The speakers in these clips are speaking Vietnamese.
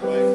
Thank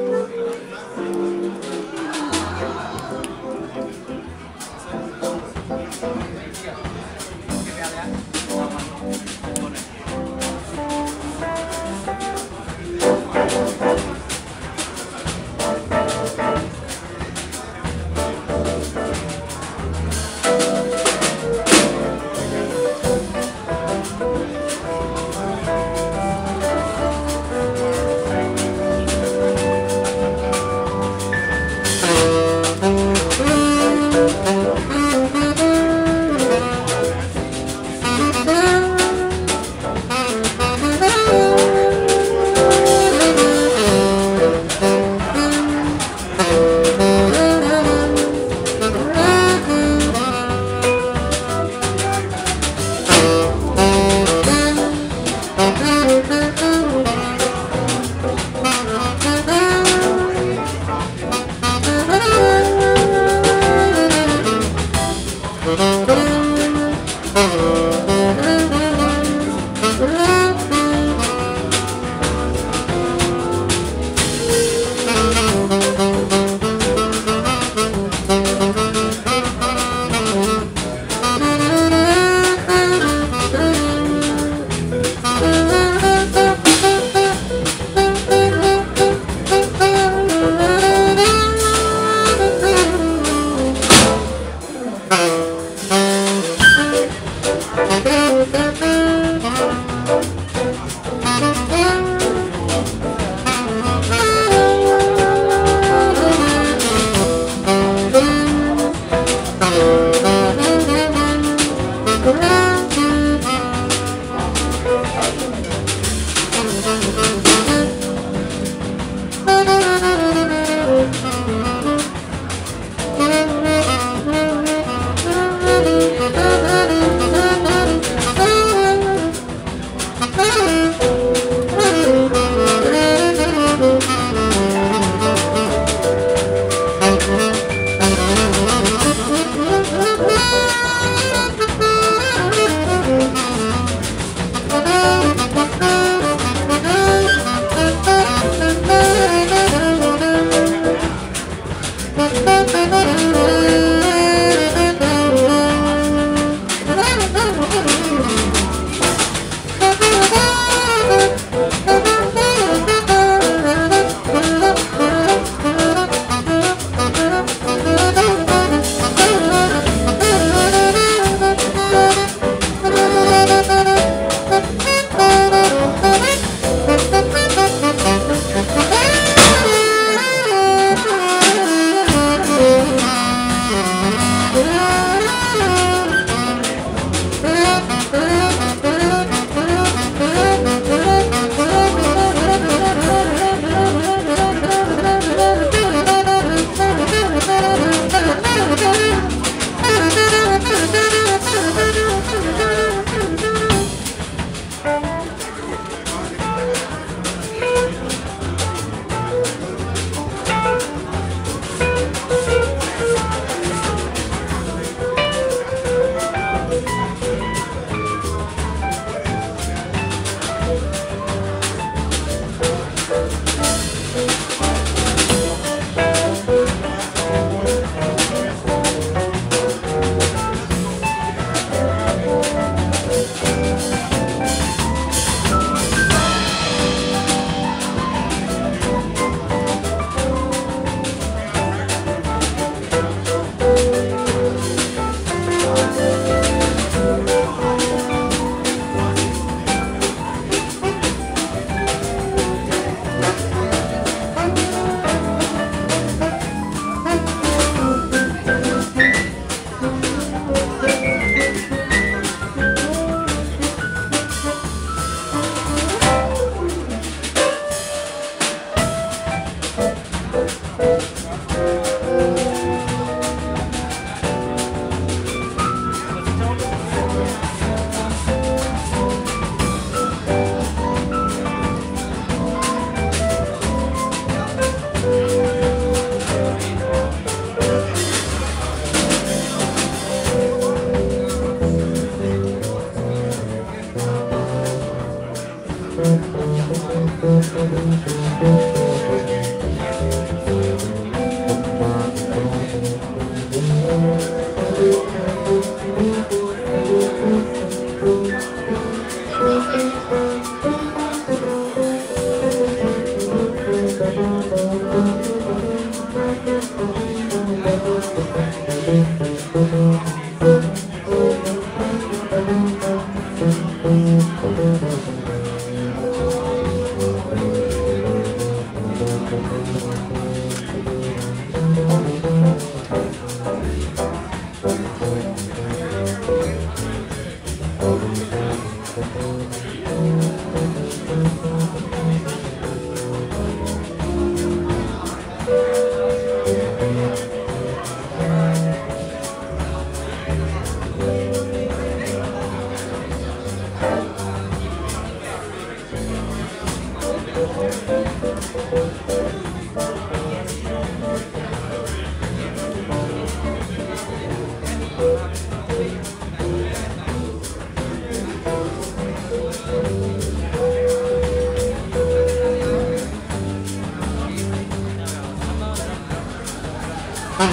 Thank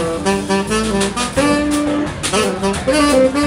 you.